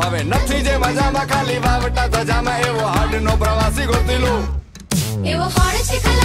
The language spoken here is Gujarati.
હવે નથી જે મજામાં, ખાલી વાવટા ધજામાં એવો હાડનો પ્રવાસી ગોતીલું. લો એવો ફળ છે